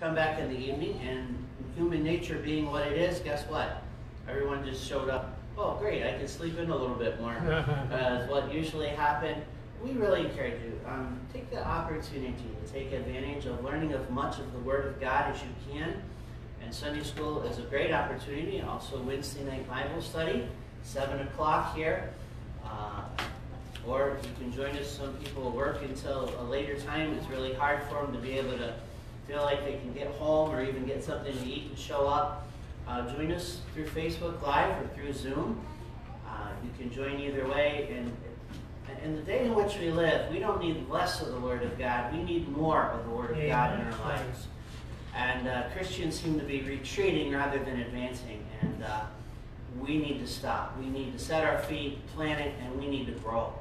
come back in the evening, and human nature being what it is, guess what? Everyone just showed up. Oh, great! I can sleep in a little bit more. uh, what usually happened. We really encourage you. Um, take the opportunity to take advantage of learning as much of the Word of God as you can. And Sunday school is a great opportunity. Also, Wednesday night Bible study, 7 o'clock here. Uh, or you can join us. Some people work until a later time. It's really hard for them to be able to feel like they can get home or even get something to eat and show up. Uh, join us through Facebook Live or through Zoom. Uh, you can join either way. And in the day in which we live, we don't need less of the Word of God. We need more of the Word of Amen. God in our lives. And uh, Christians seem to be retreating rather than advancing. And uh, we need to stop. We need to set our feet, plant it, and we need to grow.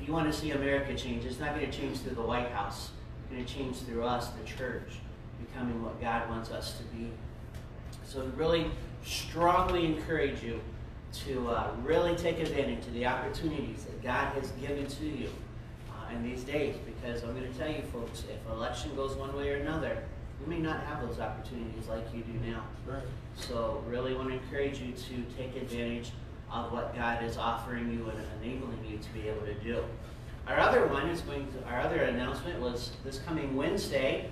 If you want to see America change, it's not going to change through the White House. Going to change through us, the church, becoming what God wants us to be. So, really strongly encourage you to uh, really take advantage of the opportunities that God has given to you uh, in these days. Because I'm going to tell you, folks, if election goes one way or another, you may not have those opportunities like you do now. Right. So, really want to encourage you to take advantage of what God is offering you and enabling you to be able to do. Our other one is going to, our other announcement was this coming Wednesday.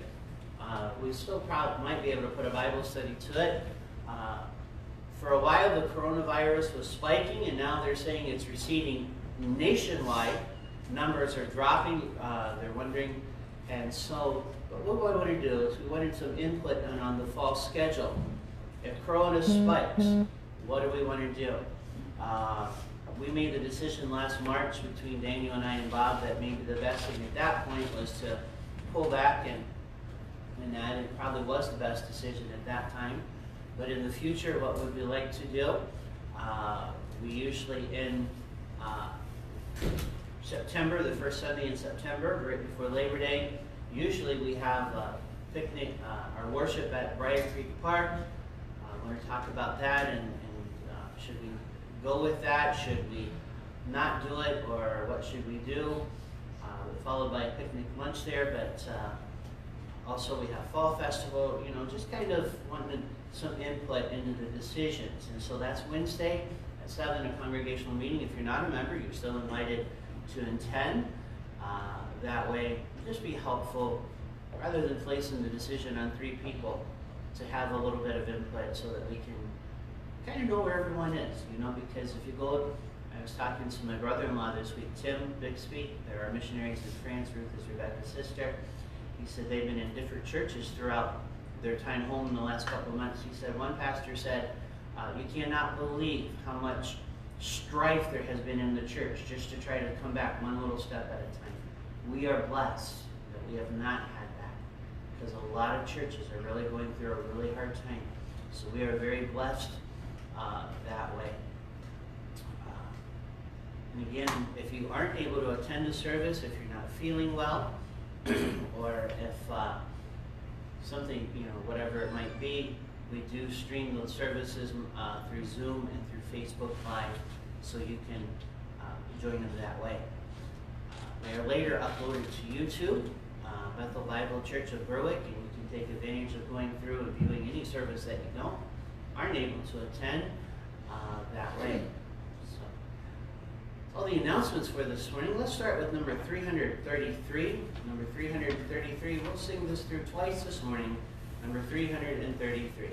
Uh, we still probably might be able to put a Bible study to it. Uh, for a while, the coronavirus was spiking, and now they're saying it's receding nationwide. Numbers are dropping. Uh, they're wondering, and so what we want to do is we wanted some input on, on the fall schedule. If corona spikes, what do we want to do? We made the decision last March between Daniel and I and Bob that maybe the best thing at that point was to pull back and and that it probably was the best decision at that time. But in the future, what would we like to do? Uh, we usually in uh, September, the first Sunday in September, right before Labor Day, usually we have a picnic, uh, our worship at Briar Creek Park. Uh, I want to talk about that and, and uh, should we go with that? Should we not do it, or what should we do? Uh, followed by a picnic lunch there, but uh, also we have fall festival. You know, just kind of wanted some input into the decisions, and so that's Wednesday at seven, a congregational meeting. If you're not a member, you're still invited to attend. Uh, that way, just be helpful rather than placing the decision on three people to have a little bit of input so that we can kind of know where everyone is, you know, because if you go, I was talking to my brother-in-law this week, Tim Bixby, there are missionaries in France, Ruth is Rebecca's sister. He said they've been in different churches throughout their time home in the last couple of months. He said one pastor said, uh, you cannot believe how much strife there has been in the church just to try to come back one little step at a time. We are blessed that we have not had that because a lot of churches are really going through a really hard time. So we are very blessed uh, that way. Uh, and again, if you aren't able to attend a service, if you're not feeling well, or if uh, something, you know, whatever it might be, we do stream those services uh, through Zoom and through Facebook Live, so you can uh, join them that way. They are later uploaded to YouTube, Bethel Bible Church of Berwick, and you can take advantage of going through and viewing any service that you don't aren't able to attend uh, that way. So, all the announcements for this morning. Let's start with number 333. Number 333, we'll sing this through twice this morning. Number 333.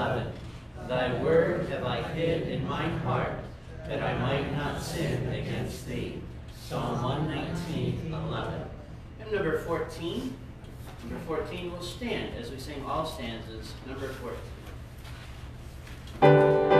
11. Thy word have I hid in mine heart, that I might not sin against thee. Psalm 119, 11. Hymn number 14. Number 14 will stand as we sing all stanzas. Number 14.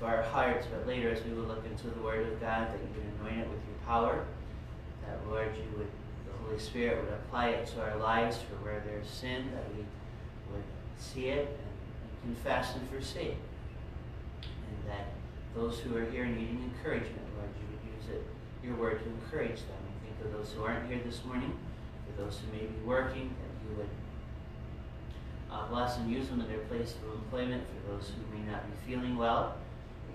to our hearts, but later as we will look into the Word of God, that you would anoint it with your power, that, Lord, you would, the Holy Spirit would apply it to our lives for where there's sin, that we would see it and, confess and forsake. And that those who are here needing encouragement, Lord, you would use it, your word to encourage them. I think of those who aren't here this morning, for those who may be working, that you would uh, bless and use them in their place of employment. For those who may not be feeling well,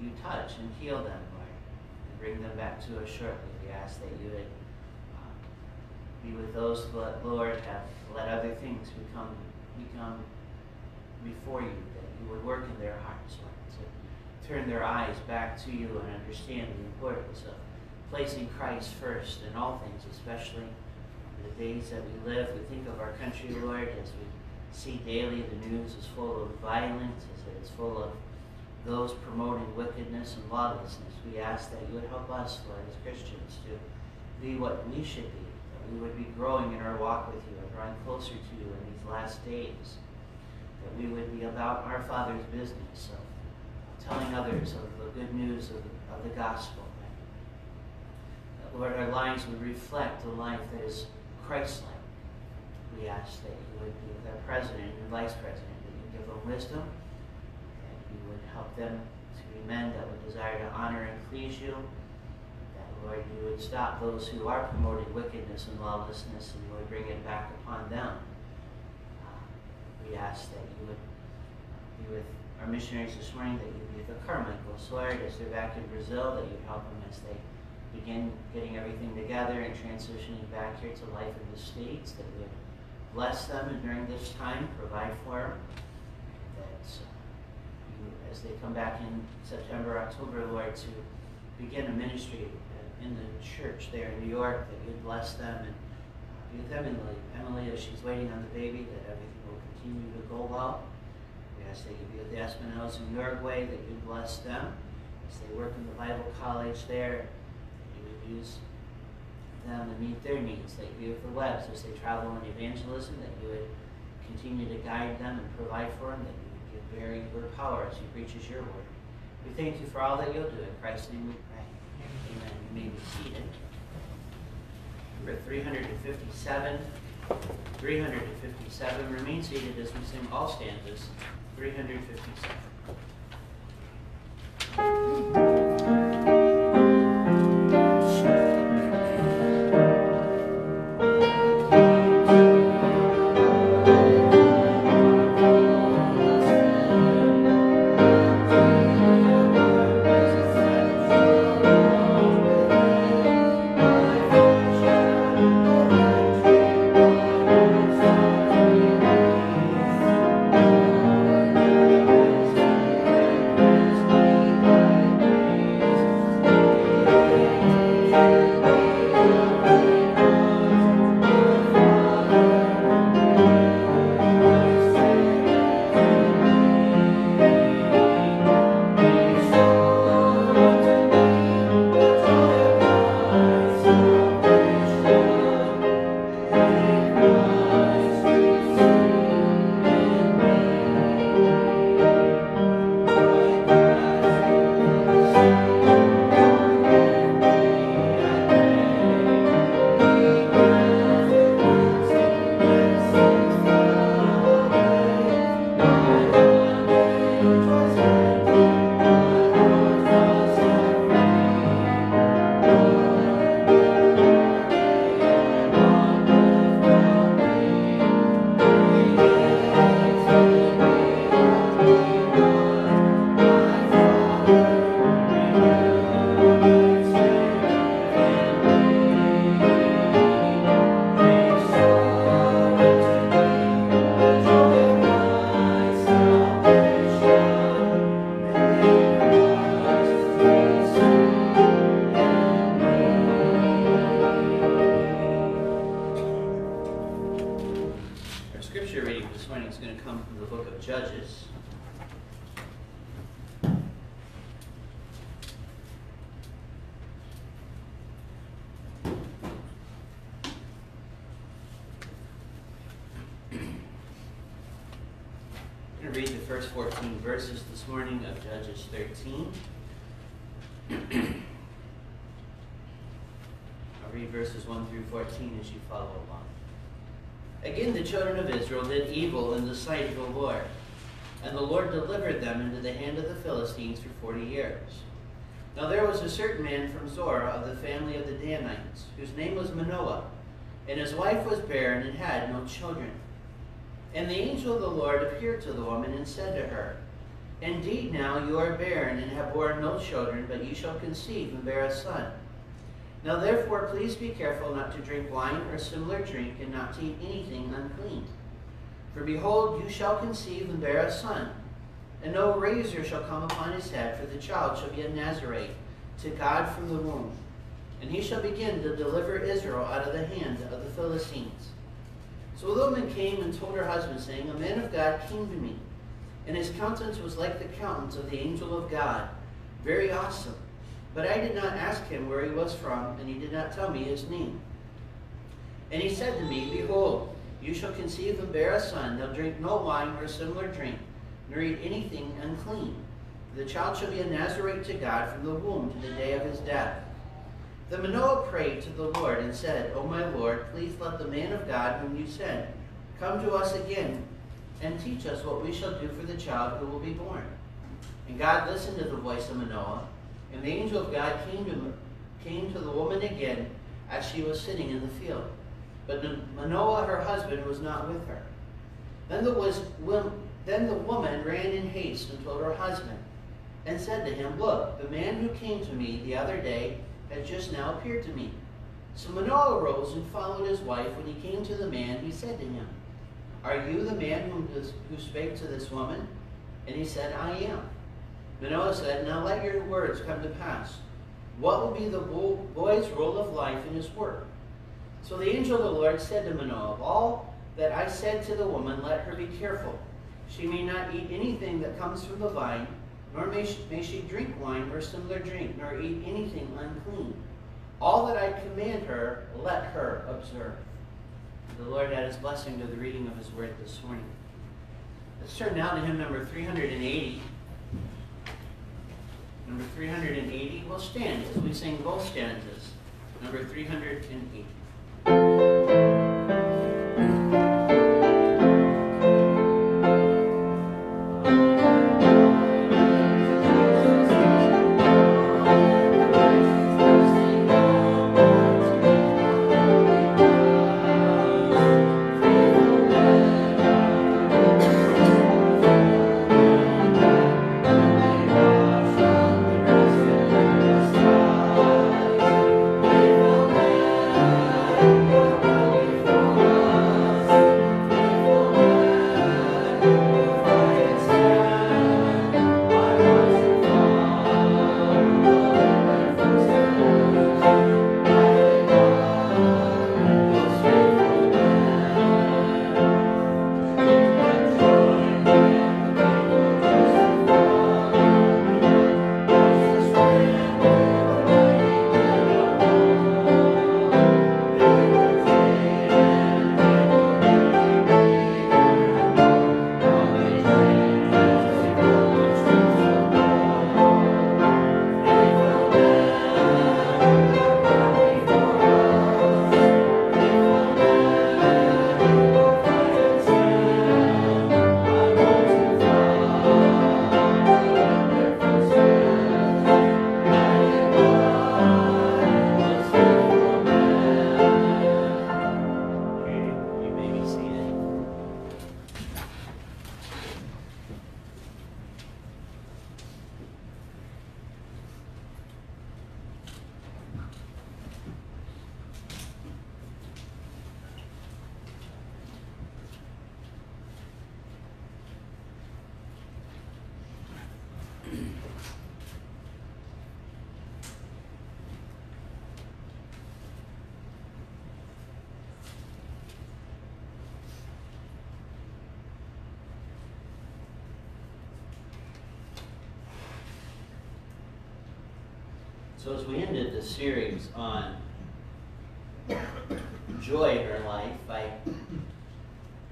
you touch and heal them, Lord, and bring them back to us shortly. We ask that you would uh, be with those Lord, have let other things become become before you, that you would work in their hearts, Lord to turn their eyes back to you and understand the importance of placing Christ first in all things, especially the days that we live. We think of our country, Lord, as we see daily the news is full of violence, as it's full of those promoting wickedness and lawlessness. We ask that you would help us, Lord, as Christians, to be what we should be, that we would be growing in our walk with you and drawing closer to you in these last days, that we would be about our Father's business of telling others of the good news of, of the gospel. That, Lord, our lives would reflect a life that is Christ-like. We ask that you would be with our president and vice president, that you give them wisdom, help them to be men that would desire to honor and please you, that, Lord, you would stop those who are promoting wickedness and lawlessness, and you would bring it back upon them. Uh, we ask that you would be with our missionaries this morning, that you be with the Carmichaels, Lord, as they're back in Brazil, that you help them as they begin getting everything together and transitioning back here to life in the States, that you would bless them and during this time provide for them, that uh, as they come back in September, October, Lord, to begin a ministry in the church there in New York, that you bless them and uh, be with Emily. Emily, as she's waiting on the baby, that everything will continue to go well We ask that you be with the Espinals in Uruguay, that you bless them as they work in the Bible college there. You would use them to meet their needs, that you be with the Webbs as they travel in evangelism, that you would continue to guide them and provide for them, that Barry your power as he preaches your word. We thank you for all that you'll do. In Christ's name we pray. Amen. You may be seated. Number 357. 357. Remain seated as we sing all stanzas. 357. And his wife was barren and had no children. And the angel of the Lord appeared to the woman and said to her, Indeed now you are barren and have borne no children, but you shall conceive and bear a son. Now therefore please be careful not to drink wine or similar drink, and not to eat anything unclean. For behold, you shall conceive and bear a son, and no razor shall come upon his head, for the child shall be a Nazarite to God from the womb and he shall begin to deliver Israel out of the hand of the Philistines. So the woman came and told her husband, saying, A man of God came to me, and his countenance was like the countenance of the angel of God, very awesome. But I did not ask him where he was from, and he did not tell me his name. And he said to me, Behold, you shall conceive and bear a son. They'll drink no wine or similar drink, nor eat anything unclean. The child shall be a Nazarite to God from the womb to the day of his death the Manoah prayed to the Lord and said, O my Lord, please let the man of God whom you sent come to us again and teach us what we shall do for the child who will be born. And God listened to the voice of Manoah, and the angel of God came to, came to the woman again as she was sitting in the field. But Manoah, her husband, was not with her. Then the, was, then the woman ran in haste and told her husband, and said to him, Look, the man who came to me the other day had just now appeared to me. So Manoah arose and followed his wife. When he came to the man, he said to him, Are you the man who, who spake to this woman? And he said, I am. Manoah said, Now let your words come to pass. What will be the boy's role of life in his work? So the angel of the Lord said to Manoah, all that I said to the woman, let her be careful. She may not eat anything that comes from the vine, nor may she, may she drink wine or similar drink, nor eat anything unclean. All that I command her, let her observe. The Lord add his blessing to the reading of his word this morning. Let's turn now to hymn number 380. Number 380 will stand as we sing both stanzas. Number 380. So as we ended the series on joy in our life, I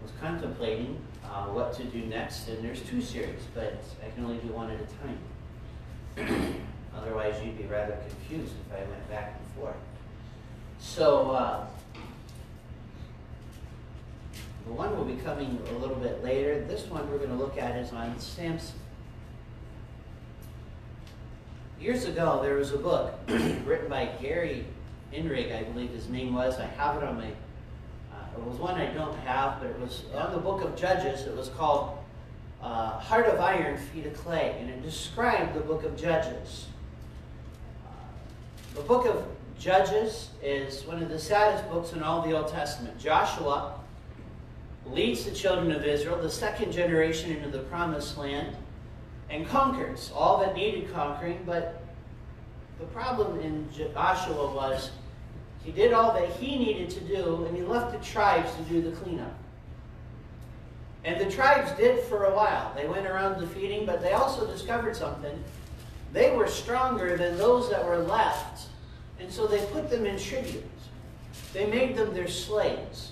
was contemplating uh, what to do next, and there's two series, but I can only do one at a time. Otherwise, you'd be rather confused if I went back and forth. So, uh, the one will be coming a little bit later. This one we're going to look at is on Samson. Years ago, there was a book written by Gary Inrig, I believe his name was. I have it on my, it was one I don't have, but it was on the book of Judges. It was called uh, Heart of Iron, Feet of Clay, and it described the book of Judges. Uh, the book of Judges is one of the saddest books in all the Old Testament. Joshua leads the children of Israel, the second generation, into the promised land and conquers all that needed conquering, but the problem in Joshua was he did all that he needed to do, and he left the tribes to do the cleanup. And the tribes did for a while. They went around defeating, but they also discovered something. They were stronger than those that were left, and so they put them in tribute. They made them their slaves.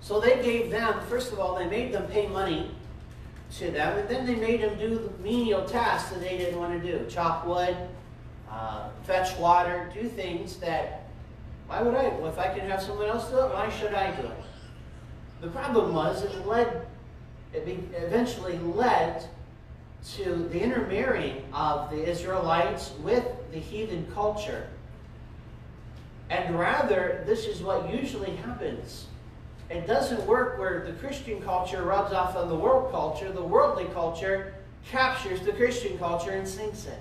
So they gave them, first of all, they made them pay money to them, and then they made them do the menial tasks that they didn't want to do chop wood, uh, fetch water, do things that, why would I? Well, if I can have someone else do it, why should I do it? The problem was it led, it eventually led to the intermarrying of the Israelites with the heathen culture. And rather, this is what usually happens it doesn't work where the Christian culture rubs off on the world culture. The worldly culture captures the Christian culture and sinks it.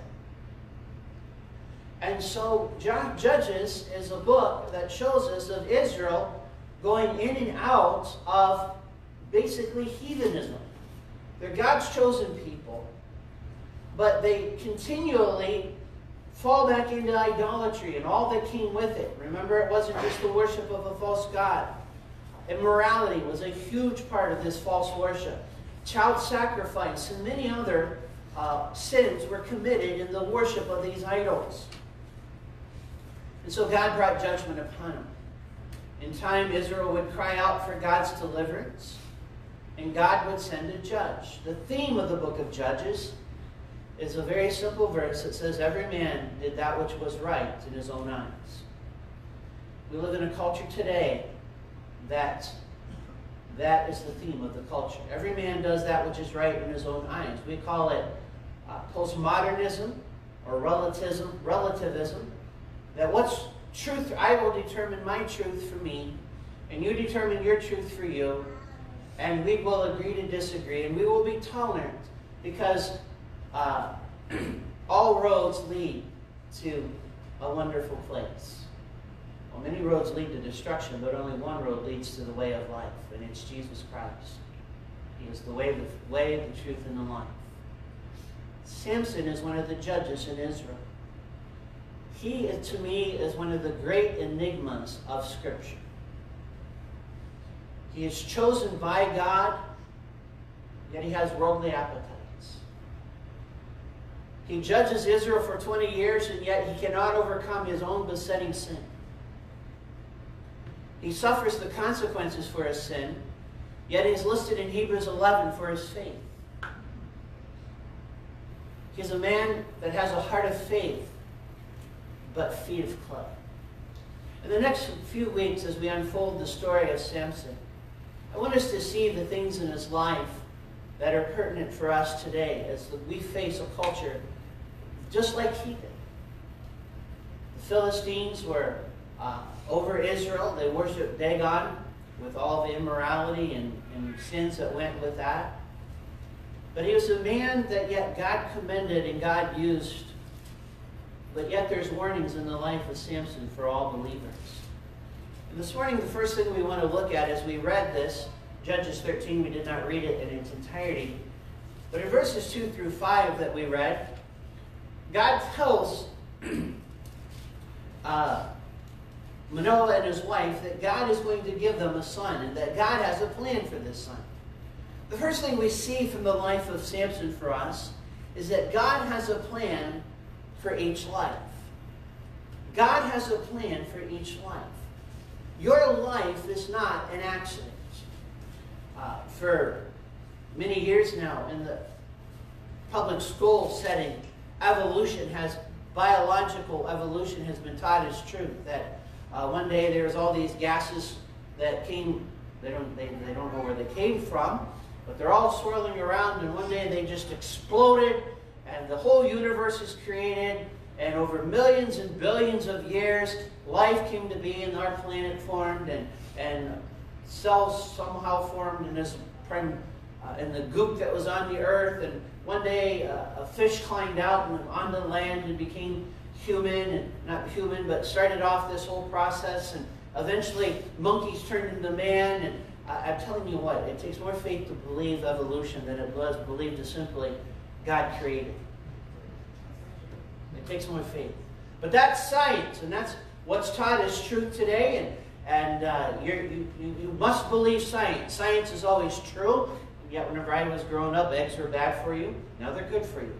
And so Judges is a book that shows us of Israel going in and out of basically heathenism. They're God's chosen people, but they continually fall back into idolatry and all that came with it. Remember, it wasn't just the worship of a false god. Immorality was a huge part of this false worship. Child sacrifice and many other uh, sins were committed in the worship of these idols. And so God brought judgment upon them. In time, Israel would cry out for God's deliverance, and God would send a judge. The theme of the book of Judges is a very simple verse that says, Every man did that which was right in his own eyes. We live in a culture today that that is the theme of the culture. Every man does that which is right in his own eyes. We call it uh, postmodernism or relativism, relativism. That what's truth, I will determine my truth for me, and you determine your truth for you, and we will agree to disagree, and we will be tolerant because uh, all roads lead to a wonderful place. Well, many roads lead to destruction, but only one road leads to the way of life, and it's Jesus Christ. He is the way, the way, the truth, and the life. Samson is one of the judges in Israel. He, to me, is one of the great enigmas of Scripture. He is chosen by God, yet he has worldly appetites. He judges Israel for 20 years, and yet he cannot overcome his own besetting sin. He suffers the consequences for his sin, yet he is listed in Hebrews 11 for his faith. He's a man that has a heart of faith, but feet of clay. In the next few weeks, as we unfold the story of Samson, I want us to see the things in his life that are pertinent for us today as we face a culture just like he did. The Philistines were uh, over Israel. They worshiped Dagon with all the immorality and, and sins that went with that. But he was a man that yet God commended and God used. But yet there's warnings in the life of Samson for all believers. And this morning, the first thing we want to look at as we read this, Judges 13, we did not read it in its entirety. But in verses 2 through 5 that we read, God tells uh, Manoah and his wife that God is going to give them a son and that God has a plan for this son. The first thing we see from the life of Samson for us is that God has a plan for each life. God has a plan for each life. Your life is not an accident. Uh, for many years now in the public school setting, evolution has, biological evolution has been taught as truth, that uh, one day there was all these gases that came, they don't, they, they don't know where they came from, but they're all swirling around, and one day they just exploded, and the whole universe is created, and over millions and billions of years, life came to be, and our planet formed, and, and cells somehow formed in this uh, in the goop that was on the earth, and one day uh, a fish climbed out and on the land and became human, and not human, but started off this whole process, and eventually monkeys turned into man, and I, I'm telling you what, it takes more faith to believe evolution than it does believe to simply God created. It takes more faith. But that's science, and that's what's taught as truth today, and and uh, you, you must believe science. Science is always true. Yet whenever I was growing up, eggs were bad for you. Now they're good for you.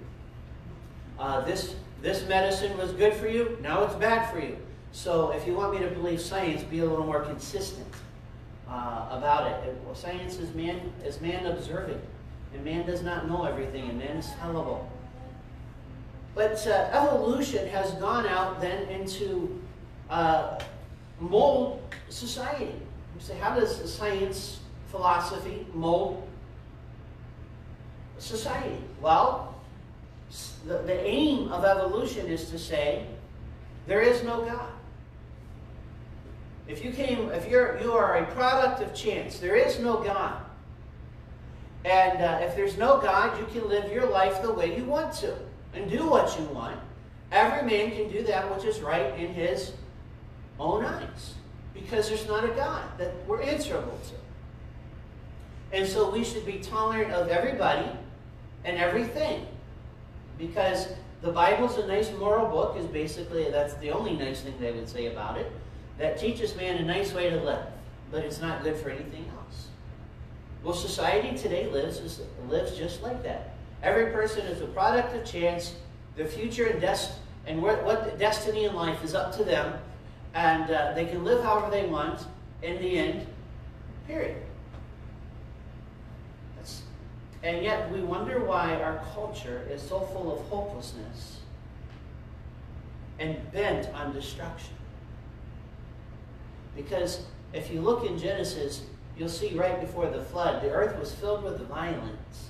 Uh, this, this medicine was good for you. Now it's bad for you. So if you want me to believe science, be a little more consistent uh, about it. it well, science is man, is man observing. And man does not know everything, and man is fallible. But uh, evolution has gone out then into uh, mold society. You say, how does science, philosophy mold society? Well, the, the aim of evolution is to say there is no God. If you came, if you're you are a product of chance, there is no God. And uh, if there's no God, you can live your life the way you want to and do what you want. Every man can do that which is right in his own eyes because there's not a God that we're answerable to. And so we should be tolerant of everybody and everything. Because the Bible's a nice moral book, is basically, that's the only nice thing they would say about it, that teaches man a nice way to live, but it's not good for anything. Well, society today lives, lives just like that. Every person is a product of chance. Their future and, des- and what, what destiny in life is up to them. and uh, they can live however they want in the end, period. That's, and yet we wonder why our culture is so full of hopelessness and bent on destruction. Because if you look in Genesis, you'll see right before the flood, the earth was filled with violence.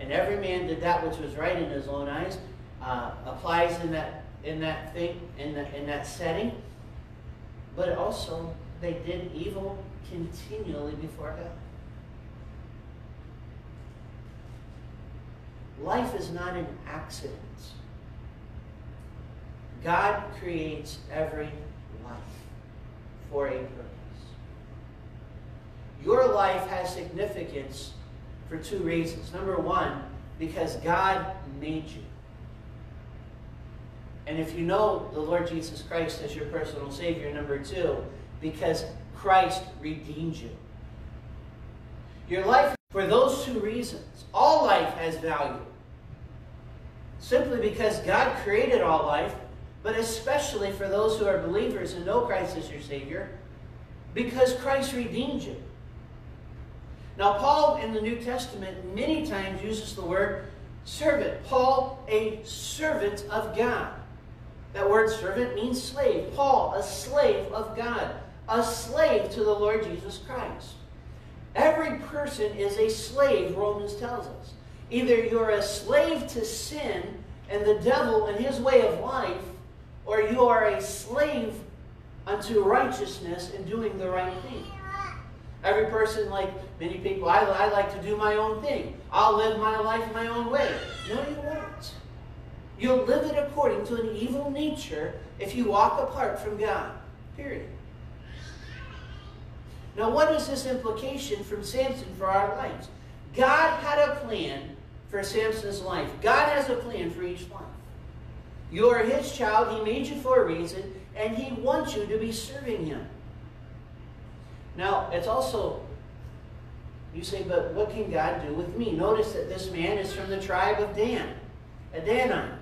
And every man did that which was right in his own eyes. Uh, applies in that in that thing in that in that setting. But also they did evil continually before God. Life is not an accident. God creates every life for a purpose. Your life has significance for two reasons. Number one, because God made you. And if you know the Lord Jesus Christ as your personal Savior, number two, because Christ redeemed you. Your life, for those two reasons, all life has value. Simply because God created all life, but especially for those who are believers and know Christ as your Savior, because Christ redeemed you. Now, Paul in the New Testament many times uses the word servant. Paul, a servant of God. That word servant means slave. Paul, a slave of God, a slave to the Lord Jesus Christ. Every person is a slave, Romans tells us. Either you're a slave to sin and the devil and his way of life, or you are a slave unto righteousness and doing the right thing. Every person, like many people, I, I like to do my own thing. I'll live my life my own way. No, you won't. You'll live it according to an evil nature if you walk apart from God. Period. Now, what is this implication from Samson for our lives? God had a plan for Samson's life. God has a plan for each life. You are his child. He made you for a reason, and he wants you to be serving him. Now, it's also, you say, but what can God do with me? Notice that this man is from the tribe of Dan, a Danite.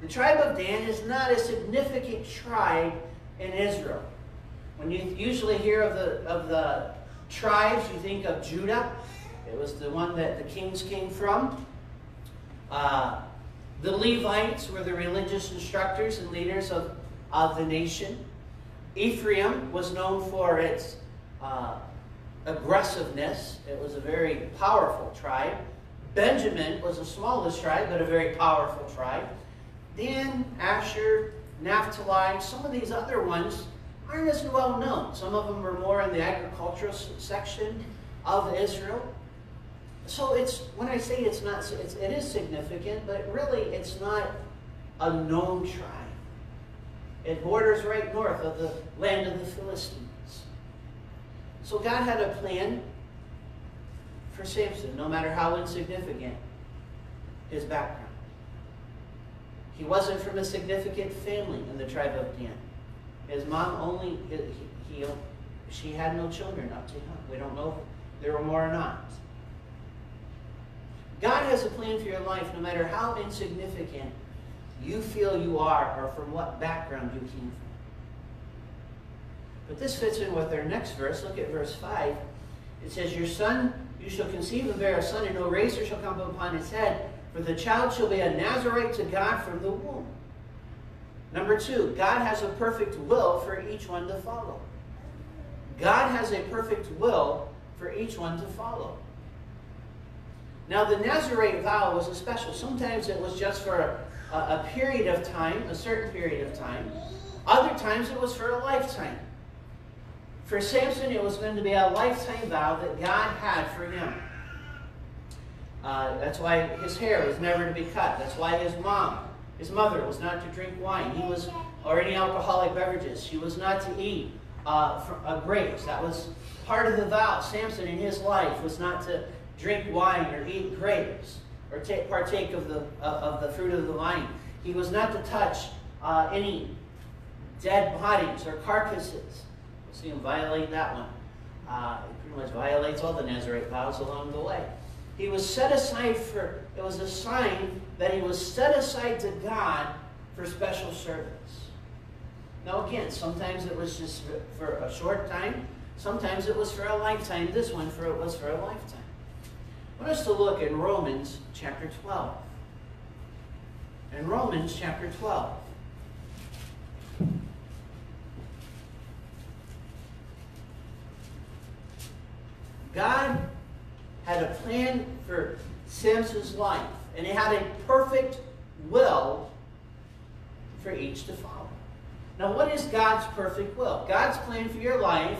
The tribe of Dan is not a significant tribe in Israel. When you usually hear of the, of the tribes, you think of Judah. It was the one that the kings came from. Uh, the Levites were the religious instructors and leaders of, of the nation. Ephraim was known for its uh, aggressiveness. It was a very powerful tribe. Benjamin was the smallest tribe, but a very powerful tribe. Dan, Asher, Naphtali, some of these other ones aren't as well known. Some of them are more in the agricultural section of Israel. So it's when I say it's not, it's, it is significant, but really it's not a known tribe. It borders right north of the land of the Philistines. So God had a plan for Samson, no matter how insignificant his background. He wasn't from a significant family in the tribe of Dan. His mom only, he, he, she had no children up to him. We don't know if there were more or not. God has a plan for your life no matter how insignificant you feel you are or from what background you came from. But this fits in with our next verse. Look at verse 5. It says, Your son, you shall conceive and bear a son, and no razor shall come upon his head, for the child shall be a Nazarite to God from the womb. Number two, God has a perfect will for each one to follow. God has a perfect will for each one to follow. Now, the Nazarite vow was a special. Sometimes it was just for a, a, period of time, a certain period of time. Other times it was for a lifetime. For Samson, it was going to be a lifetime vow that God had for him. Uh, that's why his hair was never to be cut. That's why his mom, his mother, was not to drink wine. He was, or any alcoholic beverages. She was not to eat uh, uh, grapes. That was part of the vow. Samson in his life was not to drink wine or eat grapes or take, partake of the, uh, of the fruit of the vine. He was not to touch uh, any dead bodies or carcasses. See him violate that one. Uh, he pretty much violates all the Nazarite vows along the way. He was set aside for, it was a sign that he was set aside to God for special service. Now again, sometimes it was just for a short time, sometimes it was for a lifetime. This one for it was for a lifetime. I want us to look in Romans chapter 12. In Romans chapter 12. God had a plan for Samson's life, and he had a perfect will for each to follow. Now, what is God's perfect will? God's plan for your life,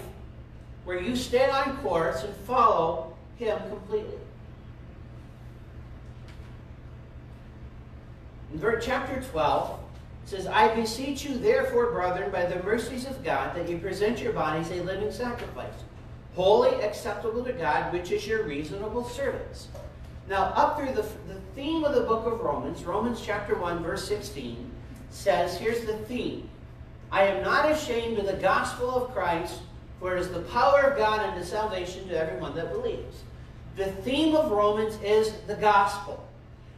where you stand on course and follow Him completely. In verse chapter 12, it says, I beseech you, therefore, brethren, by the mercies of God, that you present your bodies a living sacrifice, holy, acceptable to God, which is your reasonable service. Now, up through the, the theme of the book of Romans, Romans chapter 1, verse 16, says, here's the theme. I am not ashamed of the gospel of Christ, for it is the power of God unto salvation to everyone that believes. The theme of Romans is the gospel.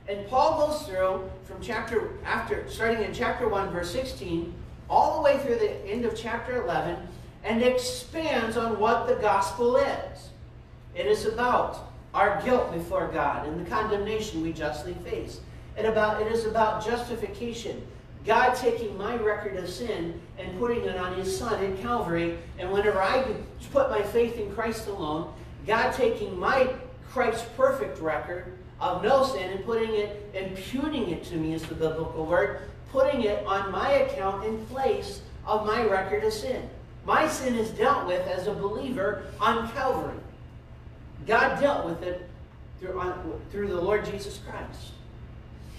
And Paul goes through from chapter after starting in chapter 1 verse 16 all the way through the end of chapter 11 and expands on what the gospel is. It is about our guilt before God and the condemnation we justly face. And about it is about justification. God taking my record of sin and putting it on his son in Calvary. And whenever I put my faith in Christ alone, God taking my Christ's perfect record of no sin and putting it, imputing it to me is the biblical word, putting it on my account in place of my record of sin. My sin is dealt with as a believer on Calvary. God dealt with it through, on, through the Lord Jesus Christ.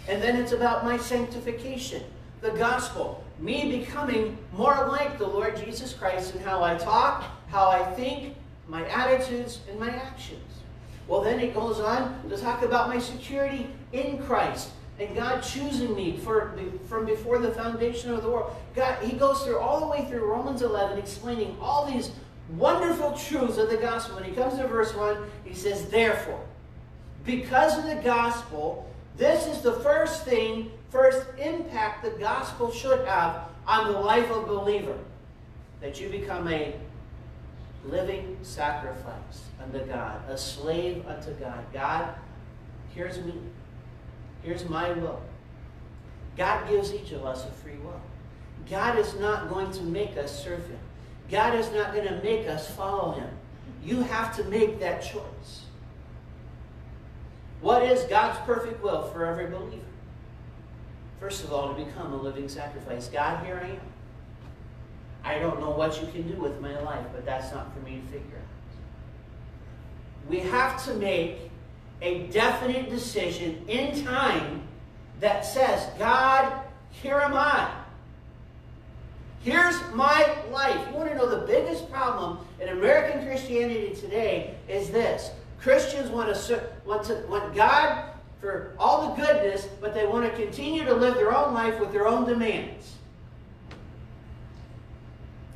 And then it's about my sanctification, the gospel, me becoming more like the Lord Jesus Christ in how I talk, how I think, my attitudes, and my actions. Well, then it goes on to talk about my security in Christ and God choosing me for, from before the foundation of the world. God, he goes through all the way through Romans 11 explaining all these wonderful truths of the gospel. When he comes to verse 1, he says, Therefore, because of the gospel, this is the first thing, first impact the gospel should have on the life of a believer. That you become a living sacrifice unto God, a slave unto God. God, here's me. Here's my will. God gives each of us a free will. God is not going to make us serve Him. God is not going to make us follow Him. You have to make that choice. What is God's perfect will for every believer? First of all, to become a living sacrifice. God, here I am. I don't know what you can do with my life, but that's not for me to figure out. We have to make a definite decision in time that says, God, here am I. Here's my life. You want to know the biggest problem in American Christianity today is this. Christians want to want to want God for all the goodness, but they want to continue to live their own life with their own demands.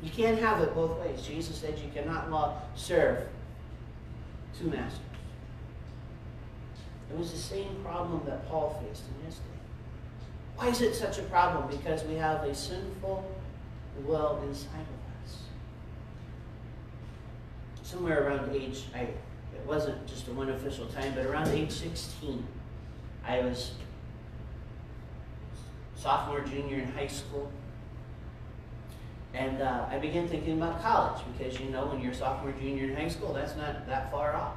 You can't have it both ways. Jesus said you cannot love, serve two masters. It was the same problem that Paul faced in his day. Why is it such a problem? Because we have a sinful will inside of us. Somewhere around age, I, it wasn't just a one official time, but around age 16, I was sophomore, junior in high school. And uh, I began thinking about college because, you know, when you're sophomore, junior in high school, that's not that far off.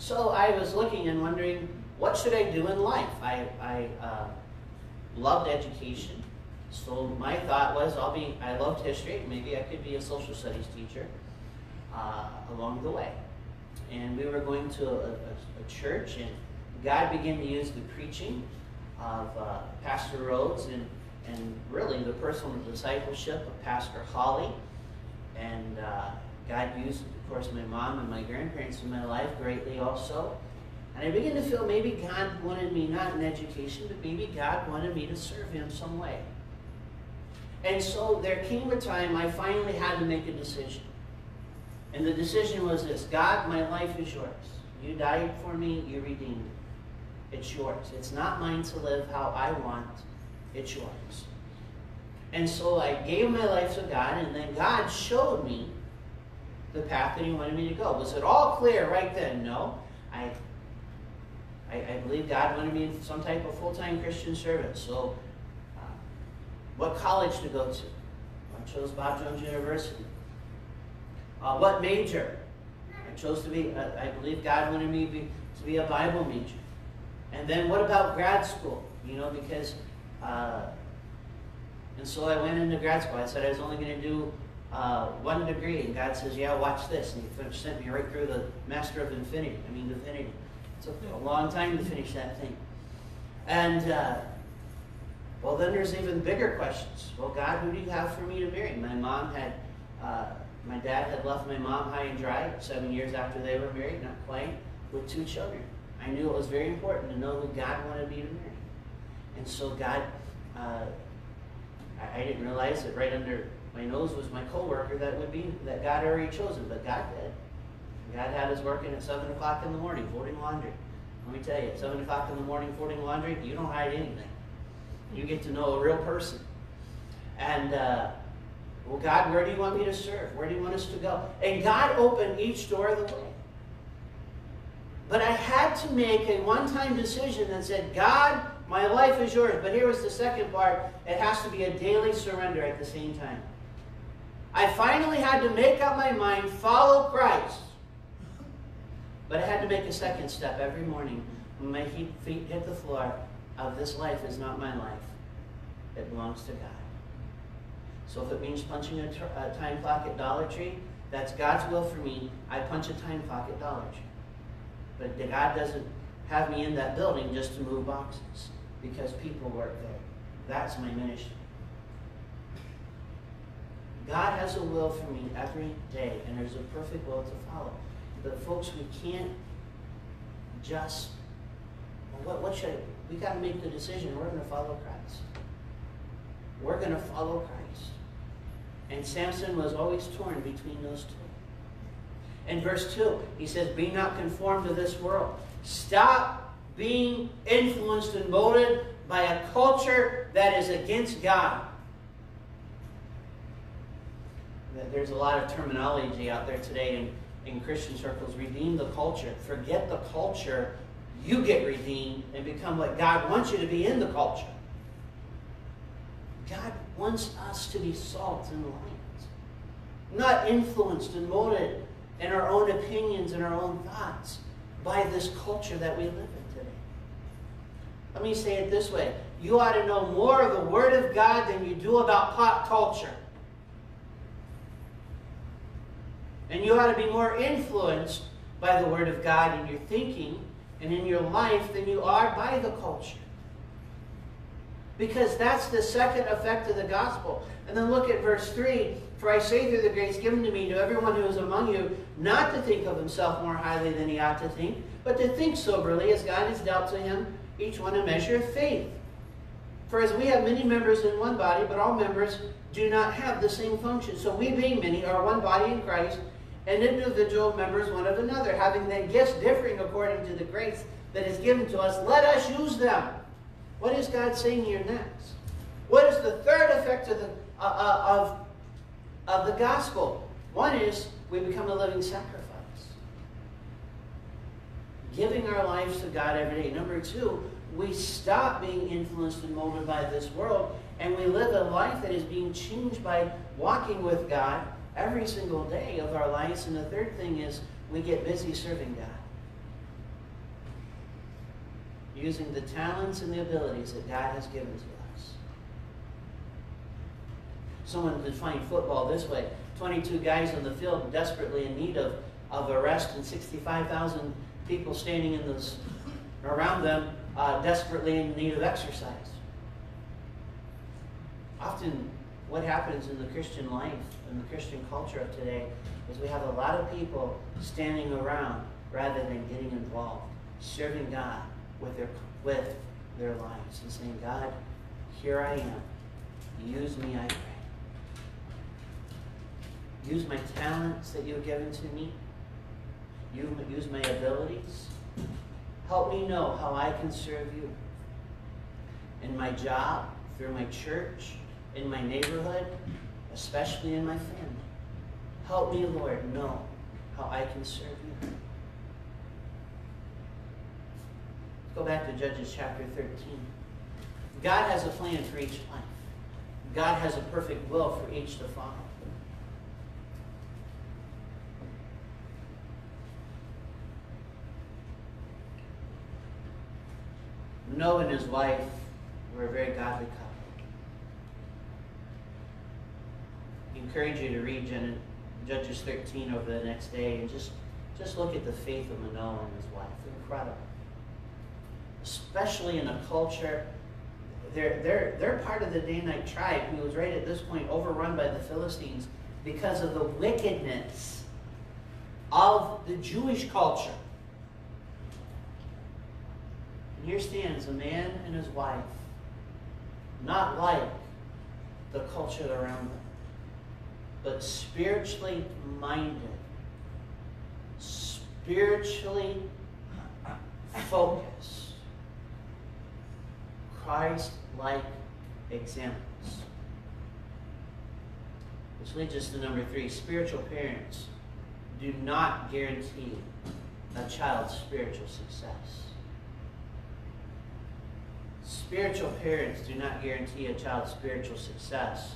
So I was looking and wondering, what should I do in life? I, I uh, loved education. So my thought was, I'll be, I loved history. Maybe I could be a social studies teacher uh, along the way. And we were going to a, a, a, church, and God began to use the preaching of uh, Pastor Rhodes and and really the personal discipleship of Pastor Holly. And uh, God used, course, my mom and my grandparents in my life greatly also. And I began to feel maybe God wanted me not in education, but maybe God wanted me to serve Him some way. And so there came a time I finally had to make a decision. And the decision was this God, my life is yours. You died for me, you redeemed it. It's yours. It's not mine to live how I want, it's yours. And so I gave my life to God, and then God showed me the path that He wanted me to go. Was it all clear right then? No. I, I, I believe God wanted me in some type of full-time Christian service. So, uh, what college to go to? I chose Bob Jones University. Uh, what major? I chose to be, uh, I believe God wanted me to be, to be a Bible major. And then what about grad school? You know, because, uh, and so I went into grad school. I said I was only going to do uh, one degree, and God says, yeah, watch this. And he sent me right through the Master of Infinity, I mean, Divinity. It took a long time to finish that thing. And, uh, well, then there's even bigger questions. Well, God, who do you have for me to marry? My mom had, uh, my dad had left my mom high and dry seven years after they were married, not quite, with two children. I knew it was very important to know who God wanted me to marry. And so God, uh, I, I, didn't realize that right under my nose was my coworker that would be, that God already chosen, but God did. God had us working at 7 o'clock in the morning, folding laundry. Let me tell you, at 7 o'clock in the morning folding laundry, you don't hide anything. You get to know a real person. And, uh, well, God, where do you want me to serve? Where do you want us to go? And God opened each door of the way. But I had to make a one-time decision that said, God, my life is yours. But here was the second part. It has to be a daily surrender at the same time. I finally had to make up my mind, follow Christ. But I had to make a second step every morning when my feet hit the floor of this life is not my life. It belongs to God. So if it means punching a, a time clock at Dollar Tree, that's God's will for me. I punch a time clock at Dollar Tree. But God doesn't have me in that building just to move boxes because people work there. That's my ministry. God has a will for me every day, and there's a perfect will to follow. But folks, we can't just, what, what should I, we got to make the decision. We're going to follow Christ. We're going to follow Christ. And Samson was always torn between those two. In verse 2, he says, Be not conformed to this world. Stop being influenced and molded by a culture that is against God. There's a lot of terminology out there today in, in Christian circles. Redeem the culture. Forget the culture. You get redeemed and become what God wants you to be in the culture. God wants us to be salt and light, not influenced and molded in our own opinions and our own thoughts by this culture that we live in today. Let me say it this way. You ought to know more of the Word of God than you do about pop culture. And you ought to be more influenced by the Word of God in your thinking and in your life than you are by the culture. Because that's the second effect of the gospel. And then look at verse 3. For I say through the grace given to me to everyone who is among you, not to think of himself more highly than he ought to think, but to think soberly as God has dealt to him each one a measure of faith. For as we have many members in one body, but all members do not have the same function. So we being many are one body in Christ, and individual members one of another, having then gifts differing according to the grace that is given to us, let us use them. What is God saying here next? What is the third effect of the, uh, uh, of, of the gospel? One is we become a living sacrifice. Giving our lives to God every day. Number two, we stop being influenced and molded by this world and we live a life that is being changed by walking with God every single day of our lives. And the third thing is we get busy serving God. Using the talents and the abilities that God has given to us. Someone defined football this way 22 guys on the field desperately in need of, of a rest, and 65,000 people standing in this, around them uh, desperately in need of exercise. Often, what happens in the Christian life and the Christian culture of today is we have a lot of people standing around rather than getting involved, serving God with their, with their lives and saying, God, here I am. Use me, I pray. Use my talents that you have given to me. Use my abilities. Help me know how I can serve you in my job, through my church, in my neighborhood, especially in my family. Help me, Lord, know how I can serve you. Let's go back to Judges chapter 13. God has a plan for each life. God has a perfect will for each to follow. Noah and his wife were a very godly couple. I encourage you to read Judges 13 over the next day and just, just look at the faith of Manoah and his wife. Incredible. Especially in a culture, they're, they're, they're part of the Danite tribe who was right at this point overrun by the Philistines because of the wickedness of the Jewish culture. And here stands a man and his wife, not like the culture around them, but spiritually minded, spiritually focused, Christ like examples. Which leads us to number three spiritual parents do not guarantee a child's spiritual success. Spiritual parents do not guarantee a child's spiritual success.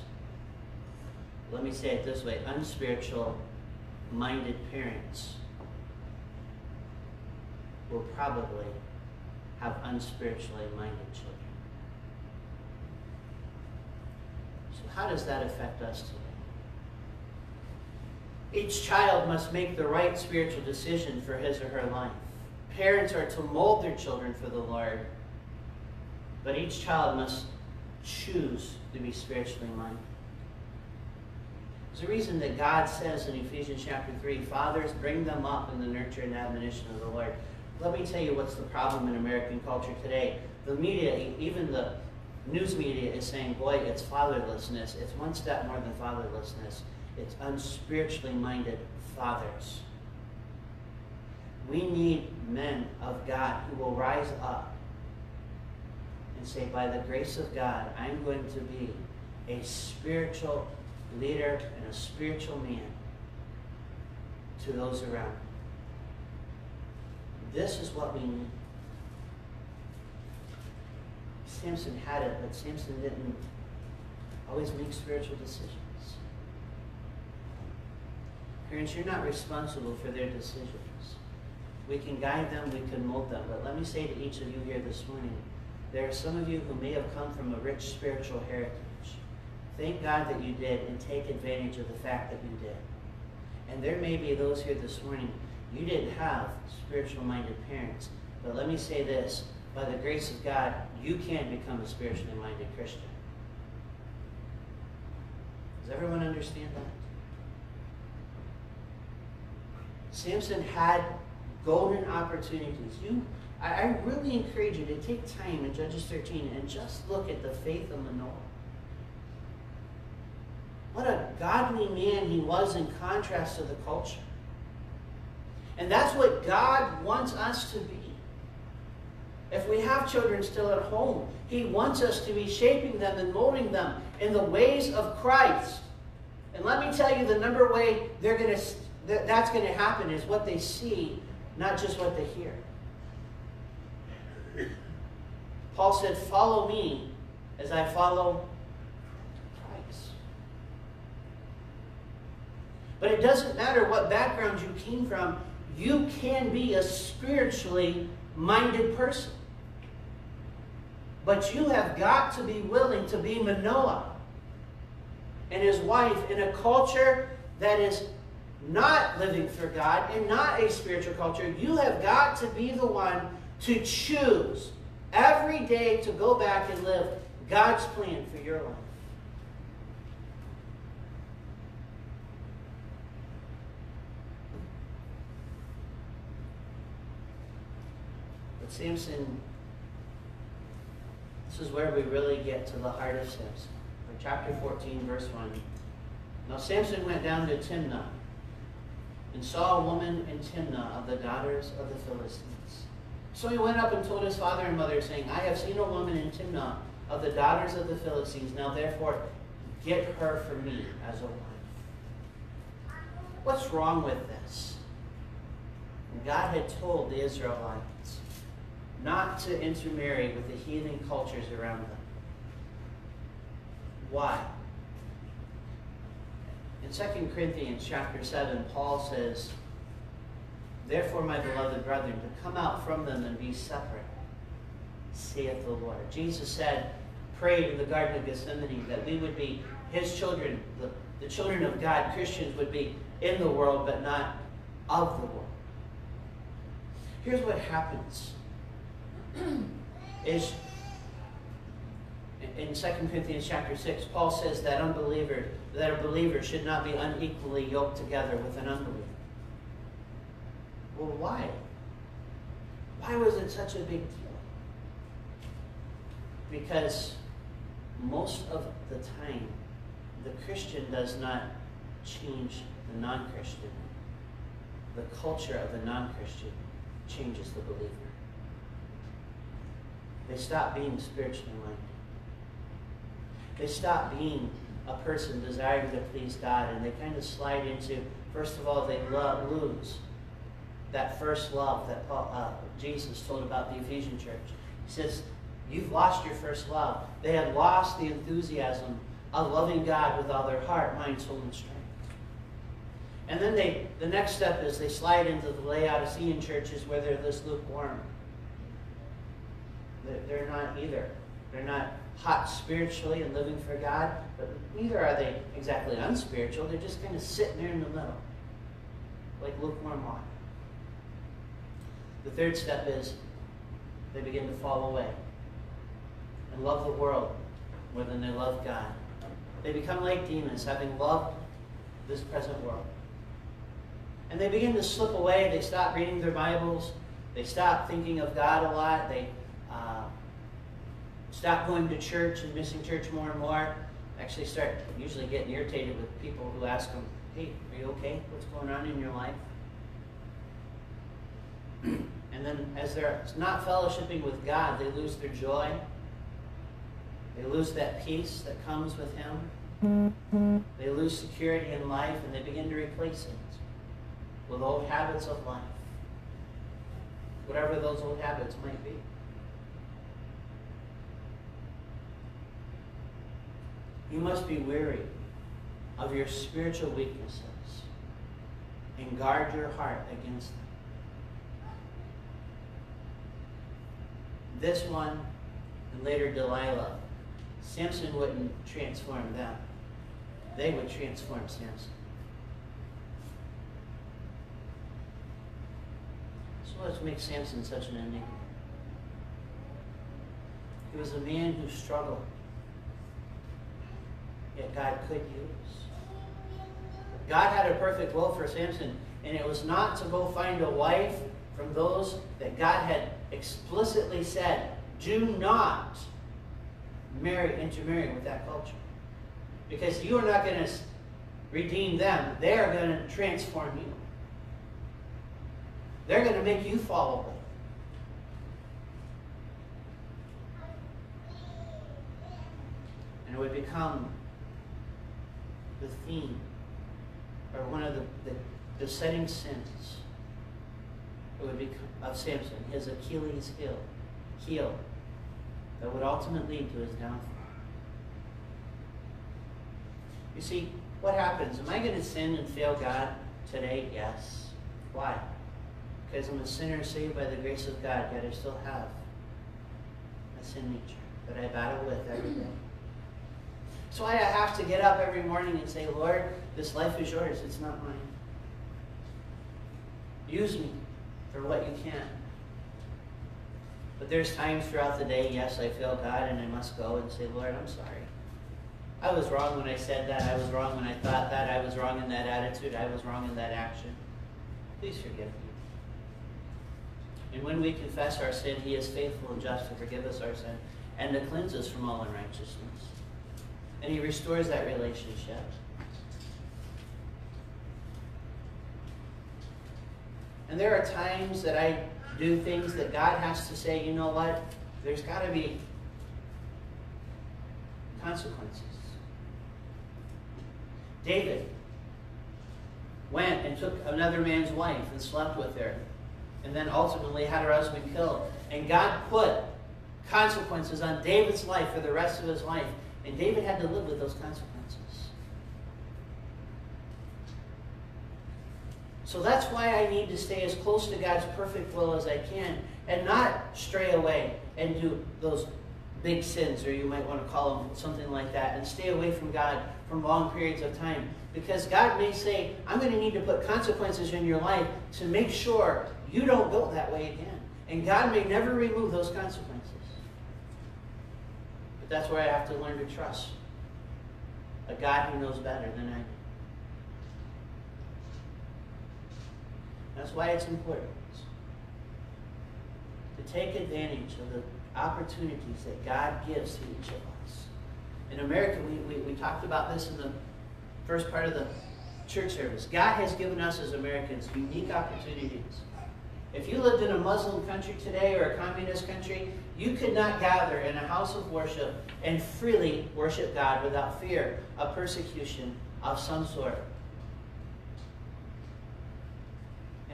Let me say it this way unspiritual minded parents will probably have unspiritually minded children. So, how does that affect us today? Each child must make the right spiritual decision for his or her life. Parents are to mold their children for the Lord but each child must choose to be spiritually minded. There's a reason that God says in Ephesians chapter 3, Fathers, bring them up in the nurture and admonition of the Lord. Let me tell you what's the problem in American culture today. The media, even the news media, is saying, boy, it's fatherlessness. It's one step more than fatherlessness. It's unspiritually minded fathers. We need men of God who will rise up and say, by the grace of God, I'm going to be a spiritual leader and a spiritual man to those around. This is what we need. Samson had it, but Samson didn't always make spiritual decisions. Parents, you're not responsible for their decisions. We can guide them, we can mold them, but let me say to each of you here this morning, there are some of you who may have come from a rich spiritual heritage. Thank God that you did and take advantage of the fact that you did. And there may be those here this morning, you didn't have spiritual minded parents. But let me say this by the grace of God, you can become a spiritually minded Christian. Does everyone understand that? Samson had golden opportunities. You I, I really encourage you to take time in Judges 13 and just look at the faith of Manoah. What a godly man he was in contrast to the culture. And that's what God wants us to be. If we have children still at home, He wants us to be shaping them and molding them in the ways of Christ. And let me tell you, the number way they're going to that's going to happen is what they see, not just what they hear. Paul said, Follow me as I follow Christ. But it doesn't matter what background you came from, you can be a spiritually minded person. But you have got to be willing to be Manoah and his wife in a culture that is not living for God and not a spiritual culture. You have got to be the one to choose every day to go back and live God's plan for your life. Samson, this is where we really get to the heart of Samson. For chapter 14, verse 1. Now Samson went down to Timnah and saw a woman in Timnah of the daughters of the Philistines. So he went up and told his father and mother, saying, I have seen a woman in Timnah of the daughters of the Philistines. Now therefore, get her for me as a wife. What's wrong with this? God had told the Israelites not to intermarry with the heathen cultures around them. Why? In 2 Corinthians chapter 7, Paul says, Therefore, my beloved brethren, to come out from them and be separate, saith the Lord. Jesus said, prayed in the Garden of Gethsemane that we would be his children, the, the children of God, Christians would be in the world, but not of the world. Here's what happens. is in 2 Corinthians chapter 6, Paul says that unbeliever, that a believer should not be unequally yoked together with an unbeliever. Well, why? Why was it such a big deal? Because most of the time, the Christian does not change the non-Christian. The culture of the non-Christian changes the believer. They stop being spiritually minded. They stop being a person desiring to please God and they kind of slide into, first of all, they love, lose that first love that Paul, uh, Jesus told about the Ephesian church. He says, You've lost your first love. They had lost the enthusiasm of loving God with all their heart, mind, soul, and strength. And then they, the next step is they slide into the Laodicean churches where they're this lukewarm. They're not either. They're not hot spiritually and living for God, but neither are they exactly unspiritual. They're just kind of sitting there in the middle, like lukewarm water. The third step is they begin to fall away and love the world more than they love God. They become like Demas, having loved this present world. And they begin to slip away. They stop reading their Bibles. They stop thinking of God a lot. They stop going to church and missing church more and more. Actually start usually getting irritated with people who ask them, hey, are you okay? What's going on in your life? and then as they're not fellowshipping with God, they lose their joy. They lose that peace that comes with Him. They lose security in life and they begin to replace it with old habits of life. Whatever those old habits might be. You must be weary of your spiritual weaknesses and guard your heart against them. This one, and later Delilah, Samson wouldn't transform them. They would transform Samson. So what makes Samson such an enigma? He was a man who struggled, yet God could use. God had a perfect will for Samson, and it was not to go find a wife from those that God had explicitly said, do not marry, intermarry with that culture. Because you are not going to redeem them. They are going to transform you. They're going to make you fall away. And it would become the theme or one of the, the besetting sins it would be of Samson, his Achilles heel, heel that would ultimately lead to his downfall. You see, what happens? Am I going to sin and fail God today? Yes. Why? Because I'm a sinner saved by the grace of God, yet I still have a sin nature that I battle with every day. So I have to get up every morning and say, Lord, this life is yours, it's not mine. Use me for what you can. But there's times throughout the day, yes, I feel God and I must go and say, Lord, I'm sorry. I was wrong when I said that. I was wrong when I thought that. I was wrong in that attitude. I was wrong in that action. Please forgive me. And when we confess our sin, he is faithful and just to forgive us our sin and to cleanse us from all unrighteousness. And he restores that relationship. And there are times that I do things that God has to say, you know what? There's got to be consequences. David went and took another man's wife and slept with her, and then ultimately had her husband killed. And God put consequences on David's life for the rest of his life, and David had to live with those consequences. So that's why I need to stay as close to God's perfect will as I can and not stray away and do those big sins, or you might want to call them something like that, and stay away from God for long periods of time. Because God may say, I'm going to need to put consequences in your life to make sure you don't go that way again. And God may never remove those consequences. But that's where I have to learn to trust a God who knows better than I do. That's why it's important to take advantage of the opportunities that God gives to each of us. In America, we, we, we talked about this in the first part of the church service. God has given us as Americans unique opportunities. If you lived in a Muslim country today or a communist country, you could not gather in a house of worship and freely worship God without fear of persecution of some sort.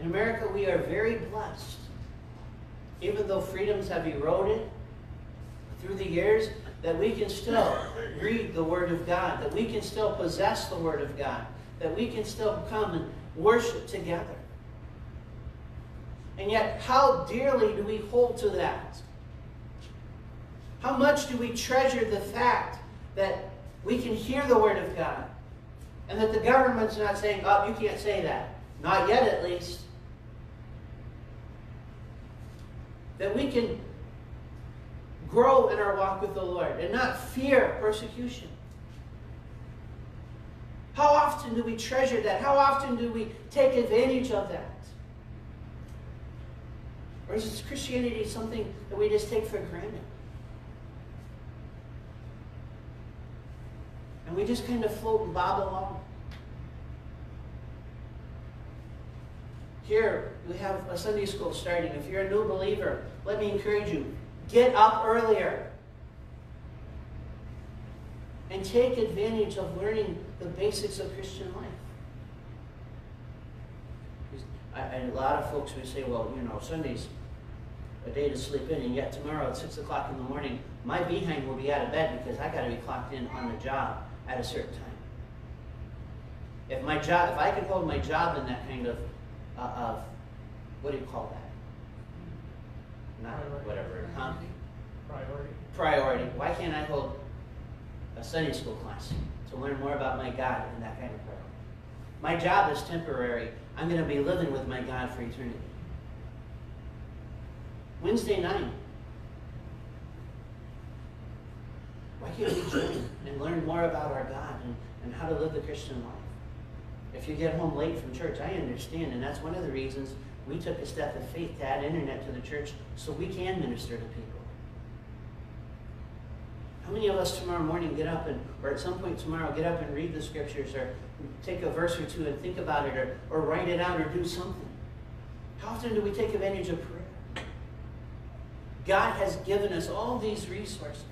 In America, we are very blessed. Even though freedoms have eroded through the years, that we can still read the Word of God, that we can still possess the Word of God, that we can still come and worship together. And yet, how dearly do we hold to that? How much do we treasure the fact that we can hear the Word of God and that the government's not saying, oh, you can't say that? Not yet, at least. That we can grow in our walk with the Lord and not fear persecution. How often do we treasure that? How often do we take advantage of that? Or is Christianity something that we just take for granted? And we just kind of float and bob along. Here, we have a Sunday school starting. If you're a new believer, let me encourage you Get up earlier. And take advantage of learning the basics of Christian life. A lot of folks may say, well, you know, Sunday's a day to sleep in, and yet tomorrow at 6 o'clock in the morning, my behind will be out of bed because I got to be clocked in on the job at a certain time. If my job, if I can hold my job in that kind of, uh, of what do you call that? not whatever, huh? Priority. Priority. Why can't I hold a Sunday school class to learn more about my God and that kind of priority? My job is temporary. I'm going to be living with my God for eternity. Wednesday night. Why can't we join and learn more about our God and, and how to live the Christian life? If you get home late from church, I understand, and that's one of the reasons we took a step of faith to add internet to the church so we can minister to people. How many of us tomorrow morning get up and, or at some point tomorrow, get up and read the scriptures or take a verse or two and think about it or, or write it out or do something? How often do we take advantage of prayer? God has given us all these resources.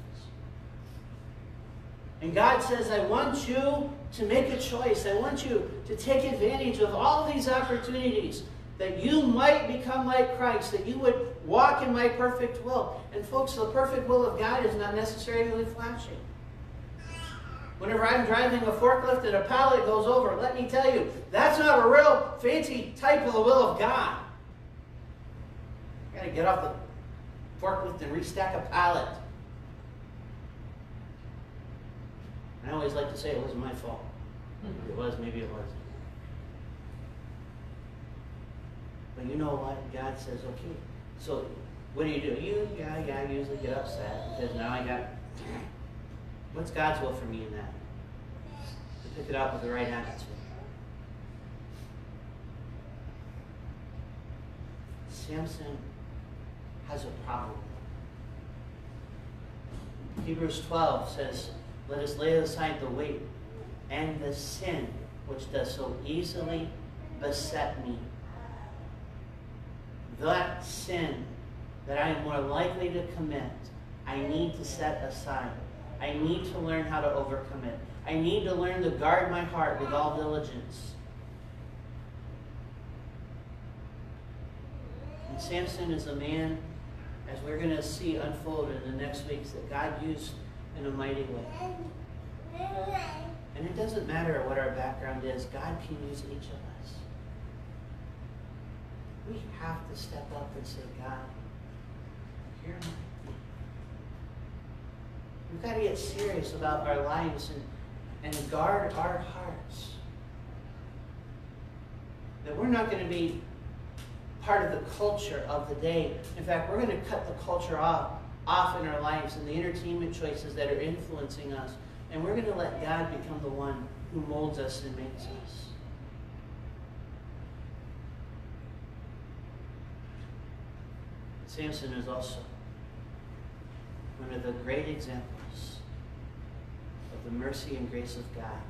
And God says, I want you to make a choice. I want you to take advantage of all these opportunities that you might become like Christ, that you would walk in my perfect will. And folks, the perfect will of God is not necessarily flashing. Whenever I'm driving a forklift and a pallet goes over, let me tell you, that's not a real fancy type of the will of God. I gotta get off the forklift and restack a pallet. I always like to say it wasn't my fault. It was, maybe it wasn't. But you know what? God says, okay. So what do you do? You, yeah, yeah, usually get upset because now I got. What's God's will for me in that? To pick it up with the right attitude. Samson has a problem. Hebrews 12 says, Let us lay aside the weight and the sin which does so easily beset me that sin that I am more likely to commit, I need to set aside. I need to learn how to overcome it. I need to learn to guard my heart with all diligence. And Samson is a man, as we're going to see unfold in the next weeks, that God used in a mighty way. And it doesn't matter what our background is, God can use each of us. We have to step up and say, God, am I. We've got to get serious about our lives and, and guard our hearts. That we're not going to be part of the culture of the day. In fact, we're going to cut the culture off, off in our lives and the entertainment choices that are influencing us. And we're going to let God become the one who molds us and makes us. Samson is also one of the great examples of the mercy and grace of God.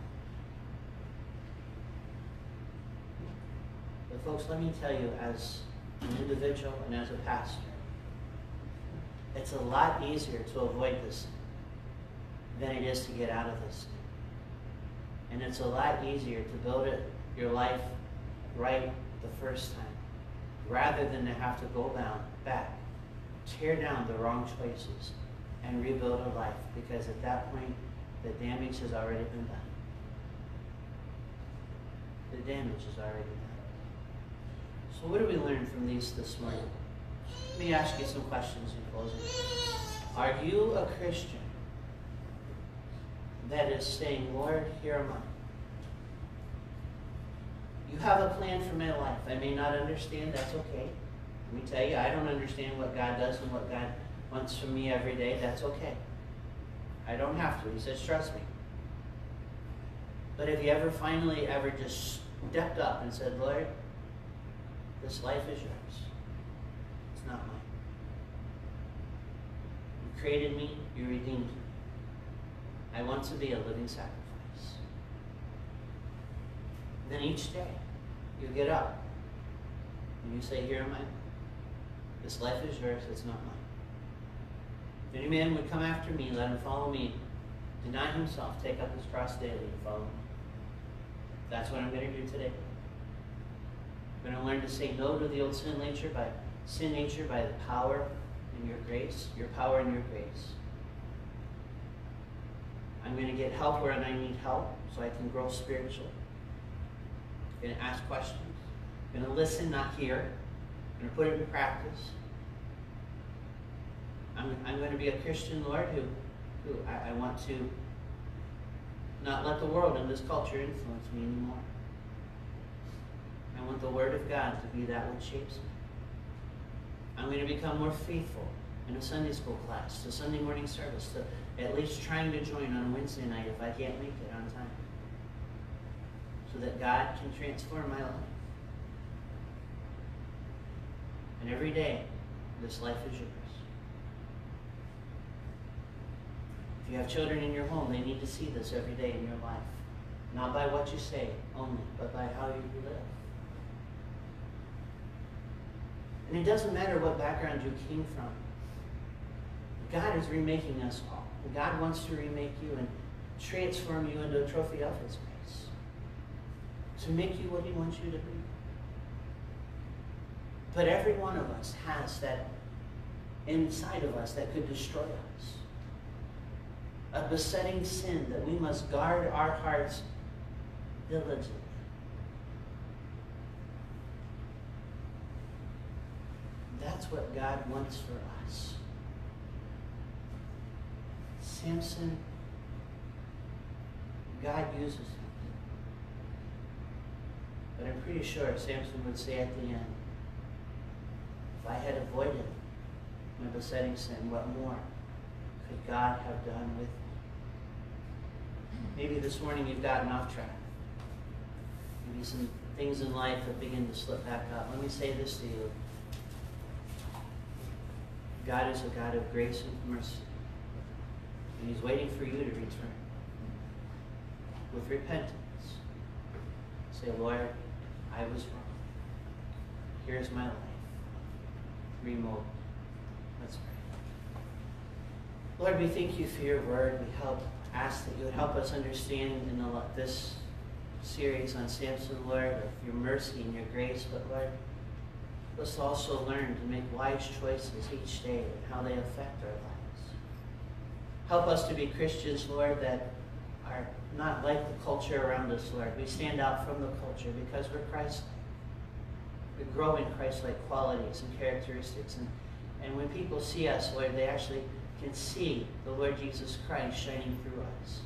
But folks, let me tell you, as an individual and as a pastor, it's a lot easier to avoid this than it is to get out of this. And it's a lot easier to build it, your life right the first time, rather than to have to go down, back, tear down the wrong choices, and rebuild a life. Because at that point, the damage has already been done. The damage has already been done. So what do we learn from these this morning? Let me ask you some questions in closing. Are you a Christian that is saying, Lord, here am I. You have a plan for my life. I may not understand, that's okay. Let me tell you, I don't understand what God does and what God wants from me every day. That's okay. I don't have to. He says, trust me. But have you ever finally ever just stepped up and said, Lord, this life is yours. It's not mine. You created me, you redeemed me. I want to be a living sacrifice. Then each day, you get up and you say, Here am I. This life is yours, it's not mine. If any man would come after me, let him follow me. Deny himself, take up his cross daily, and follow me. That's what I'm going to do today. I'm going to learn to say no to the old sin nature by sin nature by the power and your grace, your power and your grace. I'm going to get help where I need help so I can grow spiritually. I'm going to ask questions. I'm going to listen, not hear. I'm going to put it into practice. I'm, I'm going to be a Christian, Lord, who, who I, I want to not let the world and this culture influence me anymore. I want the Word of God to be that which shapes me. I'm going to become more faithful in a Sunday school class, to Sunday morning service, to at least trying to join on Wednesday night if I can't make it on time. So that God can transform my life. And every day, this life is yours. If you have children in your home, they need to see this every day in your life. Not by what you say only, but by how you live. And it doesn't matter what background you came from. God is remaking us all. God wants to remake you and transform you into a trophy of His grace. To make you what He wants you to be. But every one of us has that inside of us that could destroy us. A besetting sin that we must guard our hearts diligently. That's what God wants for us. Samson, God uses him. But I'm pretty sure Samson would say at the end, if I had avoided my besetting sin, what more could God have done with me? Maybe this morning you've gotten off track. Maybe some things in life have begun to slip back up. Let me say this to you. God is a God of grace and mercy. And He's waiting for you to return with repentance. Say, Lord, I was wrong. Here's my life. Remove. Let's pray. Lord, we thank you for your word. We help ask that you would help us understand in the, this series on Samson, Lord, of your mercy and your grace, but Lord, let's also learn to make wise choices each day and how they affect our lives. Help us to be Christians, Lord, that are not like the culture around us, Lord. We stand out from the culture because we're Christ. We grow in Christ-like qualities and characteristics. And, and when people see us, Lord, they actually can see the Lord Jesus Christ shining through us.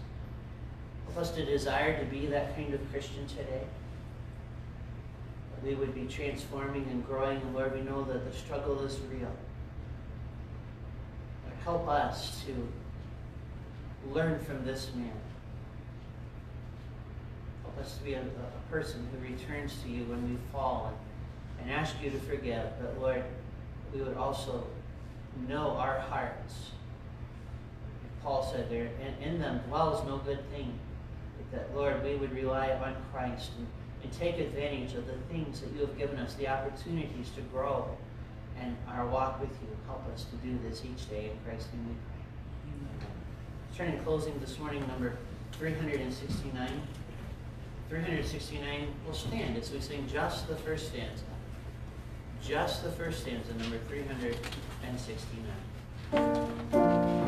Help us to desire to be that kind of Christian today. We would be transforming and growing, and Lord, we know that the struggle is real. Lord, help us to learn from this man. Help us to be a, a person who returns to you when we fall and, and ask you to forgive. But Lord, we would also know our hearts Paul said there, and in them dwells no good thing. That, Lord, we would rely on Christ and, and take advantage of the things that you have given us, the opportunities to grow and our walk with you. Help us to do this each day. In Christ's name we pray. Turning closing this morning, number 369. 369 will stand as we sing just the first stanza. Just the first stanza, number 369.